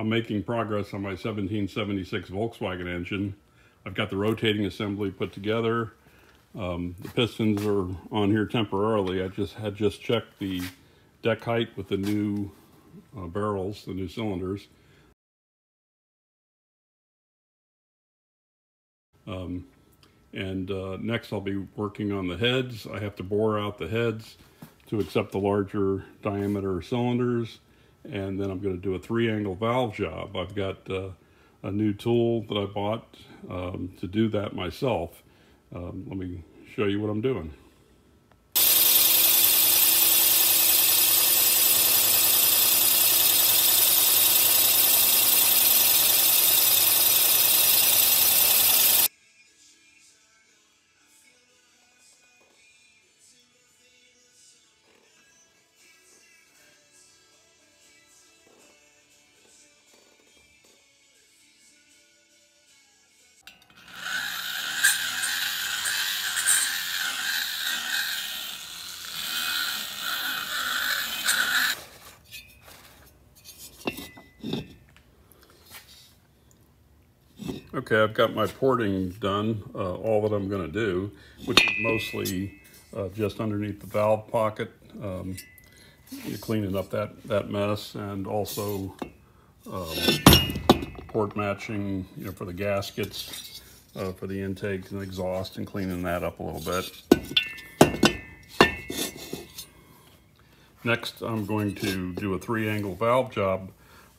I'm making progress on my 1776 Volkswagen engine. I've got the rotating assembly put together. Um, the pistons are on here temporarily. I just had just checked the deck height with the new uh, barrels, the new cylinders. Um, and uh, next I'll be working on the heads. I have to bore out the heads to accept the larger diameter cylinders. And then I'm going to do a three angle valve job. I've got uh, a new tool that I bought um, to do that myself. Um, let me show you what I'm doing. Okay, I've got my porting done, uh, all that I'm going to do, which is mostly uh, just underneath the valve pocket, um, cleaning up that, that mess, and also um, port matching you know, for the gaskets, uh, for the intake and exhaust, and cleaning that up a little bit. Next, I'm going to do a three-angle valve job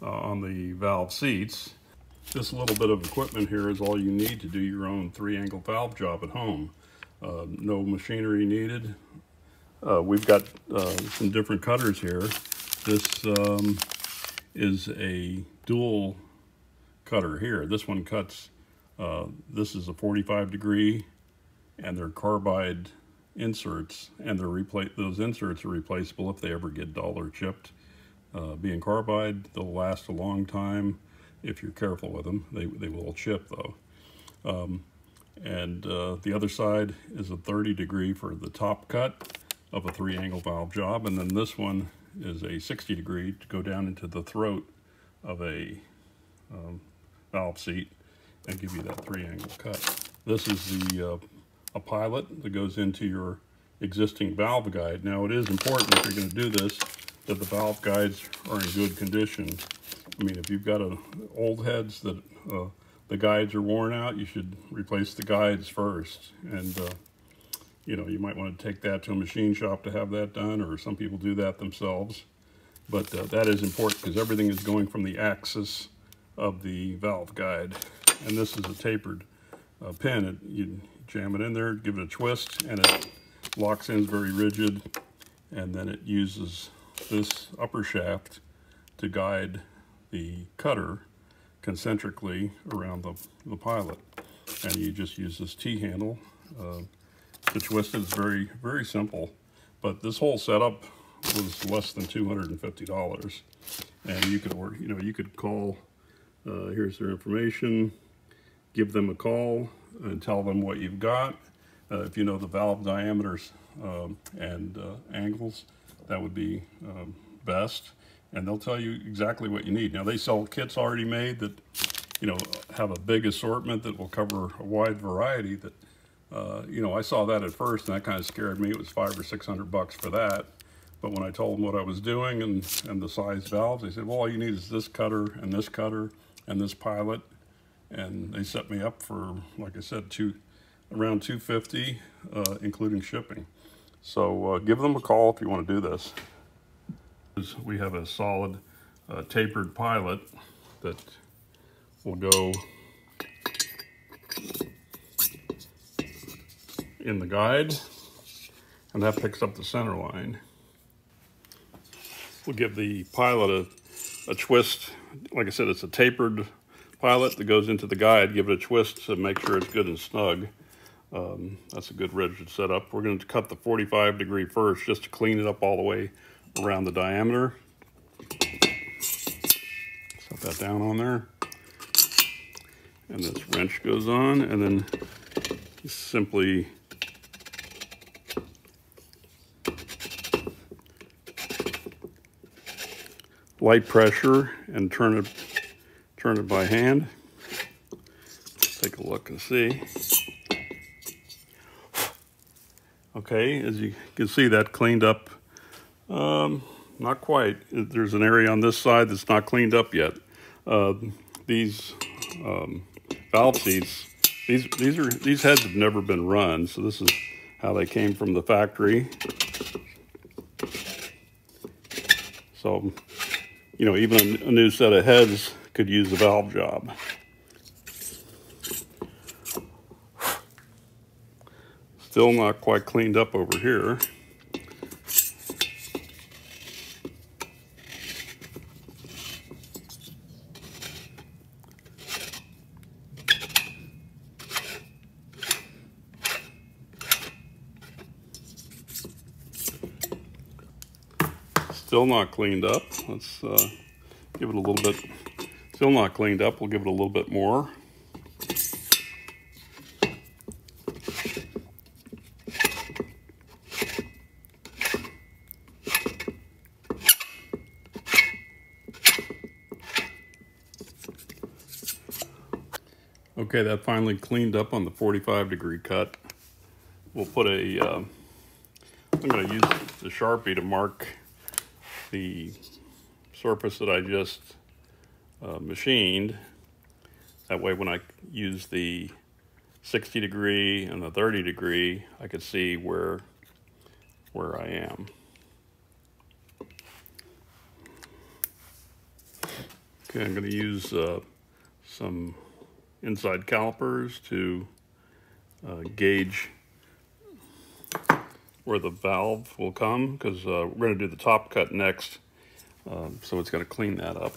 uh, on the valve seats. This little bit of equipment here is all you need to do your own three-angle valve job at home. Uh, no machinery needed. Uh, we've got uh, some different cutters here. This um, is a dual cutter here. This one cuts, uh, this is a 45 degree and they're carbide inserts and they're those inserts are replaceable if they ever get dull or chipped. Uh, being carbide, they'll last a long time if you're careful with them. They, they will chip though. Um, and uh, the other side is a 30 degree for the top cut of a three angle valve job. And then this one is a 60 degree to go down into the throat of a um, valve seat and give you that three angle cut. This is the uh, a pilot that goes into your existing valve guide. Now it is important if you're going to do this that the valve guides are in good condition I mean, if you've got a, old heads that uh, the guides are worn out, you should replace the guides first. And, uh, you know, you might want to take that to a machine shop to have that done, or some people do that themselves. But uh, that is important because everything is going from the axis of the valve guide. And this is a tapered uh, pin. It, you jam it in there, give it a twist, and it locks in very rigid. And then it uses this upper shaft to guide the cutter concentrically around the, the pilot. And you just use this T-handle uh, to twist it. It's very, very simple. But this whole setup was less than $250. And you could, or, you know, you could call, uh, here's their information, give them a call and tell them what you've got. Uh, if you know the valve diameters um, and uh, angles, that would be um, best and they'll tell you exactly what you need. Now they sell kits already made that, you know, have a big assortment that will cover a wide variety that, uh, you know, I saw that at first and that kind of scared me. It was five or 600 bucks for that. But when I told them what I was doing and, and the size valves, they said, well, all you need is this cutter and this cutter and this pilot. And they set me up for, like I said, two, around 250, uh, including shipping. So uh, give them a call if you want to do this we have a solid uh, tapered pilot that will go in the guide and that picks up the center line. We'll give the pilot a, a twist. Like I said, it's a tapered pilot that goes into the guide. Give it a twist to make sure it's good and snug. Um, that's a good rigid setup. We're going to cut the 45 degree first just to clean it up all the way around the diameter. Set that down on there. And this wrench goes on and then simply light pressure and turn it turn it by hand. Take a look and see. Okay, as you can see, that cleaned up. Um, not quite. There's an area on this side that's not cleaned up yet. Uh, these um, valve seats, these these are these heads have never been run, so this is how they came from the factory. So, you know, even a, new set of heads could use a valve job. Still not quite cleaned up over here. Still not cleaned up. Let's uh, give it a little bit. Still not cleaned up. We'll give it a little bit more. Okay, that finally cleaned up on the 45 degree cut. We'll put a. am going to use the Sharpie to mark the surface that I just uh, machined. That way when I use the 60 degree and the 30 degree, I could see where, where I am. Okay, I'm going to use uh, some inside calipers to uh, gauge where the valve will come because uh, we're going to do the top cut next. Um, so it's going to clean that up.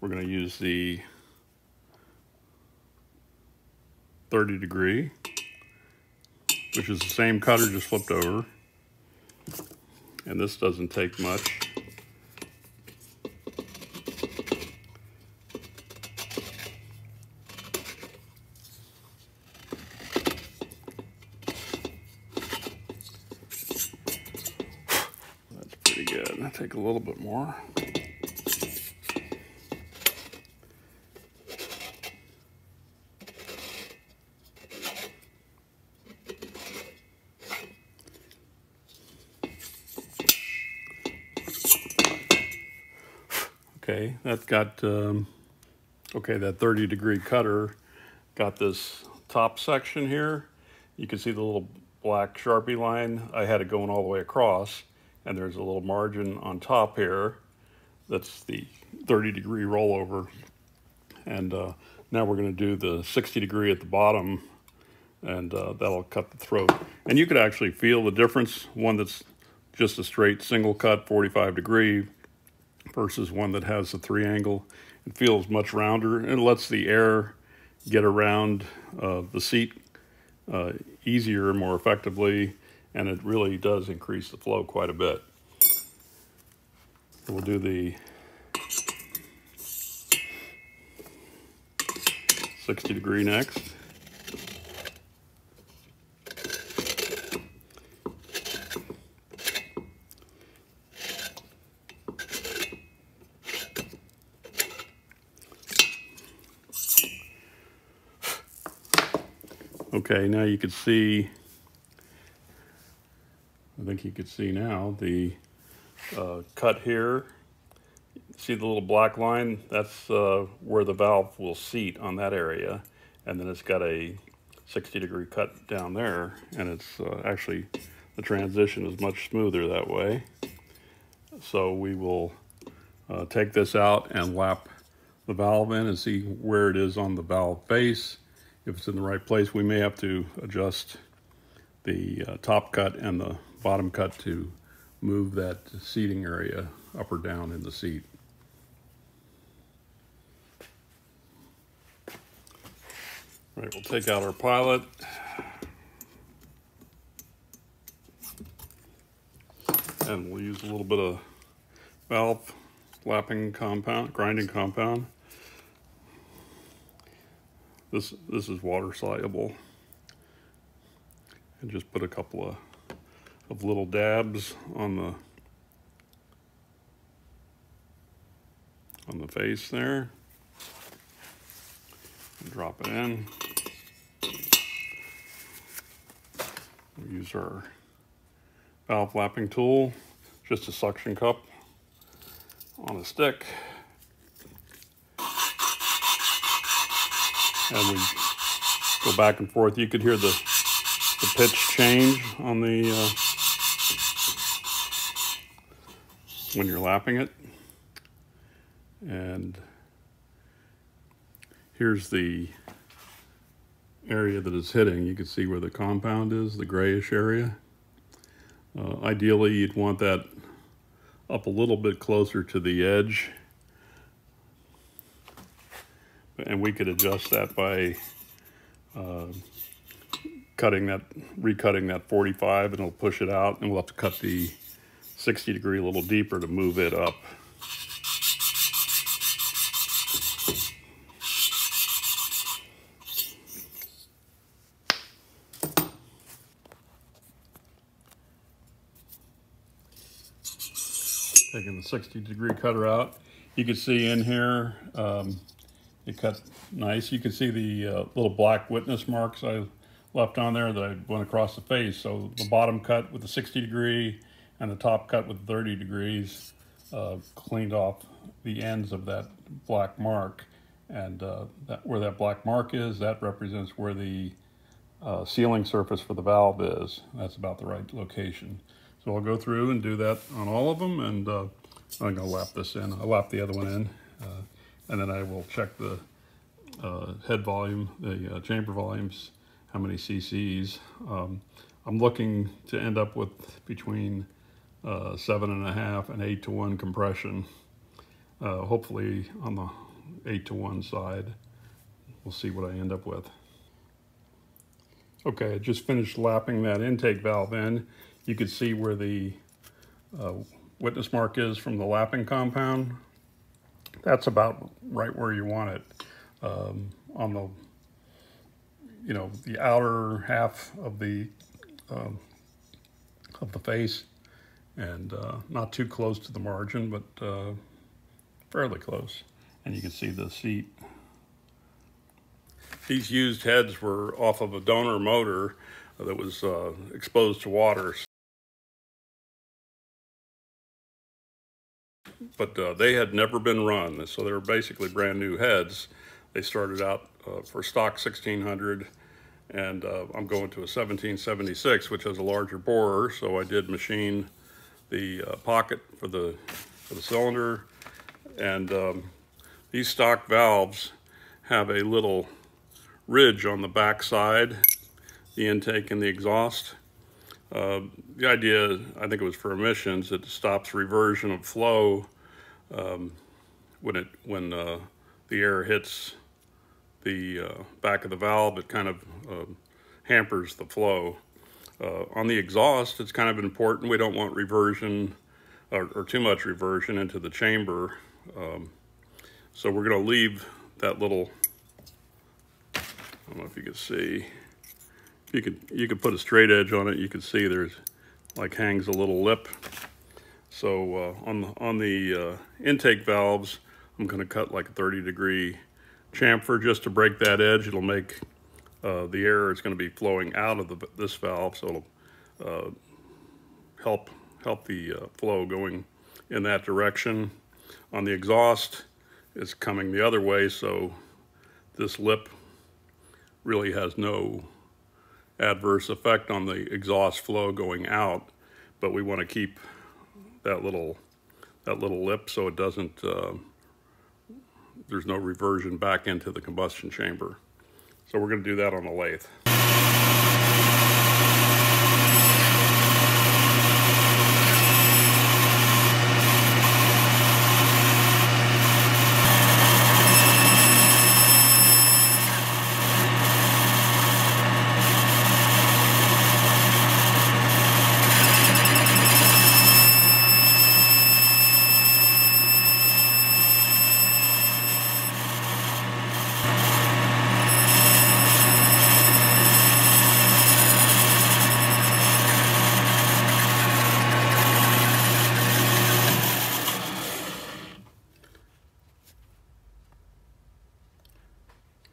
We're going to use the 30 degree, which is the same cutter just flipped over. And this doesn't take much. take a little bit more. Okay, that got, um, okay, that 30 degree cutter got this top section here. You can see the little black Sharpie line. I had it going all the way across and there's a little margin on top here that's the 30 degree rollover. And uh, now we're going to do the 60 degree at the bottom and uh, that'll cut the throat. And you could actually feel the difference. One that's just a straight single cut 45 degree versus one that has a three angle it feels much rounder and lets the air get around uh, the seat uh, easier more effectively and it really does increase the flow quite a bit. We'll do the 60 degree next. Okay, now you can see think you can see now the uh, cut here. See the little black line? That's uh, where the valve will seat on that area. And then it's got a 60 degree cut down there. And it's uh, actually, the transition is much smoother that way. So we will uh, take this out and lap the valve in and see where it is on the valve face. If it's in the right place, we may have to adjust the uh, top cut and the bottom cut to move that seating area up or down in the seat. All right, we'll take out our pilot. And we'll use a little bit of valve lapping compound, grinding compound. This, this is water soluble. And just put a couple of of little dabs on the on the face there. Drop it in. We use our valve lapping tool, just a suction cup on a stick. And we go back and forth. You could hear the, the pitch change on the, uh, when you're lapping it. And here's the area that is hitting. You can see where the compound is, the grayish area. Uh, ideally, you'd want that up a little bit closer to the edge. And we could adjust that by uh, cutting that, recutting that 45 and it'll push it out and we'll have to cut the 60 degree a little deeper to move it up. Taking the 60 degree cutter out. You can see in here, um, it cut nice. You can see the uh, little black witness marks I left on there that I went across the face. So the bottom cut with the 60 degree and the top cut with 30 degrees uh, cleaned off the ends of that black mark. And uh, that, where that black mark is, that represents where the uh, sealing surface for the valve is. That's about the right location. So I'll go through and do that on all of them, and I'm gonna lap this in. I'll lap the other one in, uh, and then I will check the uh, head volume, the uh, chamber volumes, how many cc's. Um, I'm looking to end up with between uh, seven and a half and eight to one compression. Uh, hopefully on the eight to one side. We'll see what I end up with. Okay, I just finished lapping that intake valve in you can see where the uh, witness mark is from the lapping compound. That's about right where you want it. Um, on the, you know, the outer half of the, um, of the face and uh, not too close to the margin, but uh, fairly close. And you can see the seat. These used heads were off of a donor motor that was uh, exposed to water. but uh, they had never been run, so they were basically brand new heads. They started out uh, for stock 1600, and uh, I'm going to a 1776, which has a larger borer, so I did machine the uh, pocket for the, for the cylinder, and um, these stock valves have a little ridge on the back side, the intake and the exhaust. Uh, the idea, I think it was for emissions, it stops reversion of flow um, when it when uh, the air hits the uh, back of the valve. It kind of um, hampers the flow. Uh, on the exhaust, it's kind of important. We don't want reversion or, or too much reversion into the chamber. Um, so we're going to leave that little. I don't know if you can see you could you could put a straight edge on it. You can see there's like hangs a little lip. So uh, on the, on the uh, intake valves, I'm going to cut like a 30 degree chamfer just to break that edge. It'll make uh, the air is going to be flowing out of the, this valve, so it'll uh, help help the uh, flow going in that direction. On the exhaust, it's coming the other way, so this lip really has no adverse effect on the exhaust flow going out, but we want to keep that little that little lip so it doesn't uh, there's no reversion back into the combustion chamber. So we're going to do that on the lathe.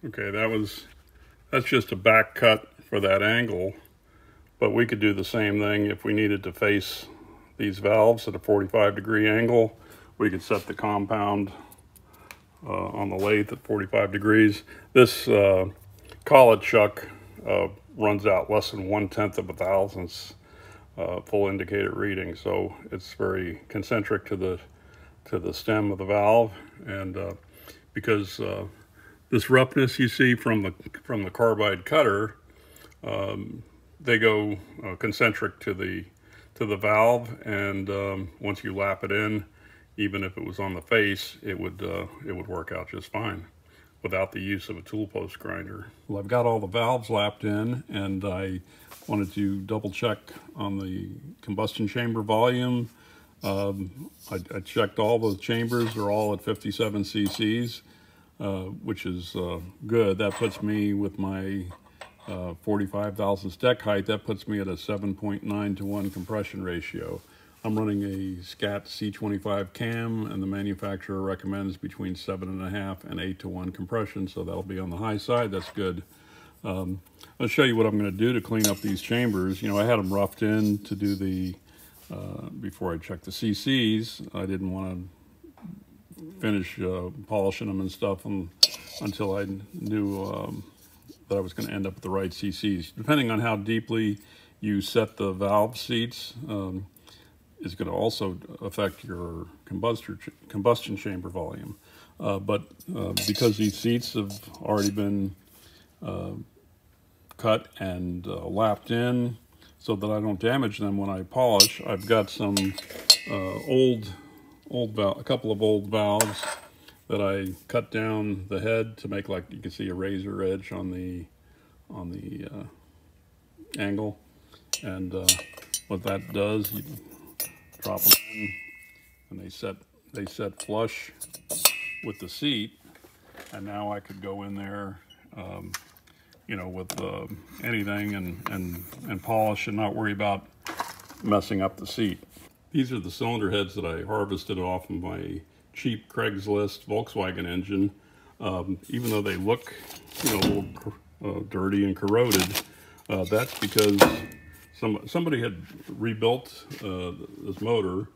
Okay, that was, that's just a back cut for that angle, but we could do the same thing if we needed to face these valves at a 45 degree angle. We could set the compound uh, on the lathe at 45 degrees. This uh, collet chuck uh, runs out less than one tenth of a thousandth uh, full indicator reading, so it's very concentric to the to the stem of the valve, and uh, because uh, this roughness you see from the from the carbide cutter, um, they go uh, concentric to the to the valve, and um, once you lap it in, even if it was on the face, it would uh, it would work out just fine without the use of a tool post grinder. Well, I've got all the valves lapped in, and I wanted to double check on the combustion chamber volume. Um, I, I, checked all the chambers; they're all at 57 cc's. Uh, which is uh, good. That puts me with my uh, 45 thousandths deck height, that puts me at a 7.9 to 1 compression ratio. I'm running a SCAT C25 cam, and the manufacturer recommends between 7.5 and 8 to 1 compression, so that'll be on the high side. That's good. Um, I'll show you what I'm going to do to clean up these chambers. You know, I had them roughed in to do the, uh, before I checked the CCs. I didn't want to finish uh, polishing them and stuff and, until I knew um, that I was going to end up with the right CCs. Depending on how deeply you set the valve seats um, is going to also affect your combustion, combustion chamber volume. Uh, but uh, because these seats have already been uh, cut and uh, lapped in so that I don't damage them when I polish, I've got some uh, old old valve, a couple of old valves that I cut down the head to make like you can see a razor edge on the on the uh, angle. And uh, what that does you drop them in and they set they set flush with the seat. And now I could go in there um, you know with uh, anything and, and and polish and not worry about messing up the seat these are the cylinder heads that I harvested off of my cheap Craigslist Volkswagen engine. Um, even though they look, you know, a little uh, dirty and corroded, uh, that's because some somebody had rebuilt uh, this motor.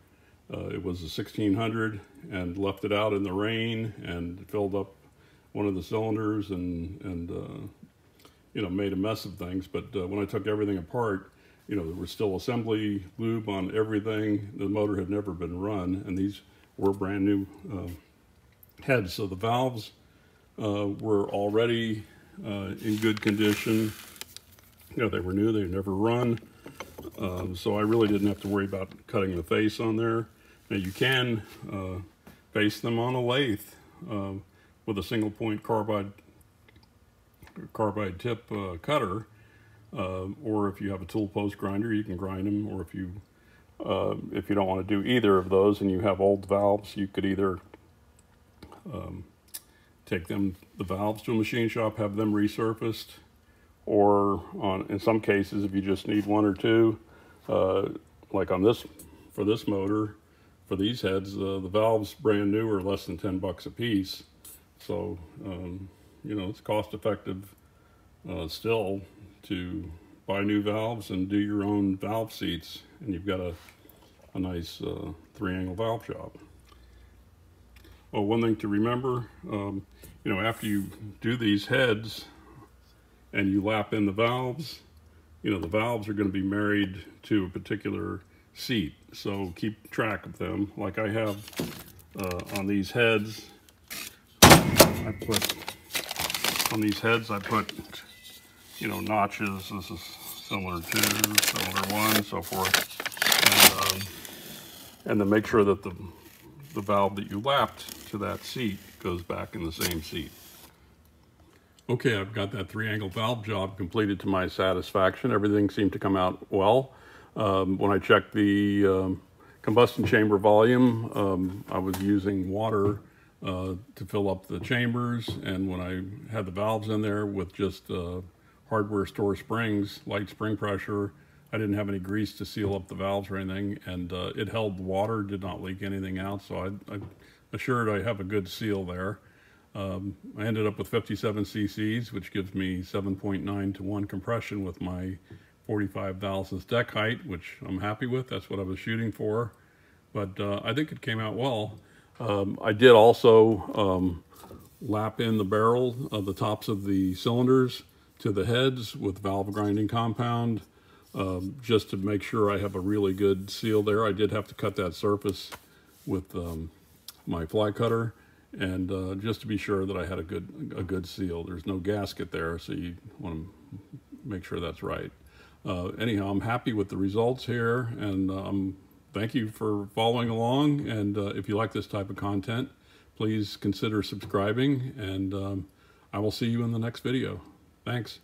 Uh, it was a 1600 and left it out in the rain and filled up one of the cylinders and and uh, you know made a mess of things. But uh, when I took everything apart, you know, there was still assembly lube on everything. The motor had never been run, and these were brand new uh, heads. So the valves uh, were already uh, in good condition. You know, they were new, they had never run. Um, so I really didn't have to worry about cutting the face on there. Now you can uh, face them on a lathe uh, with a single point carbide carbide tip uh, cutter uh, or if you have a tool post grinder, you can grind them. Or if you uh, if you don't want to do either of those and you have old valves, you could either um, take them the valves to a machine shop, have them resurfaced, or on in some cases, if you just need one or two, uh, like on this for this motor, for these heads, uh, the valves brand new are less than 10 bucks a piece. So, um, you know, it's cost effective uh, still to buy new valves and do your own valve seats and you've got a, a nice uh, three angle valve job. Well, one thing to remember, um, you know, after you do these heads and you lap in the valves, you know, the valves are going to be married to a particular seat. So keep track of them. Like I have uh, on these heads, I put, on these heads, I put you know, notches. This is cylinder two, cylinder one, so forth. And, um, and then make sure that the, the valve that you lapped to that seat goes back in the same seat. Okay, I've got that three-angle valve job completed to my satisfaction. Everything seemed to come out well. Um, when I checked the um, combustion chamber volume, um, I was using water uh, to fill up the chambers, and when I had the valves in there with just uh, hardware store springs, light spring pressure. I didn't have any grease to seal up the valves or anything, and uh, it held water, did not leak anything out, so I, I assured I have a good seal there. Um, I ended up with 57 cc's, which gives me 7.9 to 1 compression with my 45 thousandths deck height, which I'm happy with. That's what I was shooting for. But uh, I think it came out well. Um, I did also um, lap in the barrel of the tops of the cylinders to the heads with valve grinding compound um, just to make sure I have a really good seal there. I did have to cut that surface with um, my fly cutter and uh, just to be sure that I had a good a good seal. There's no gasket there, so you want to make sure that's right. Uh, anyhow, I'm happy with the results here, and um, thank you for following along. And uh, if you like this type of content, please consider subscribing, and um, I will see you in the next video. Thanks.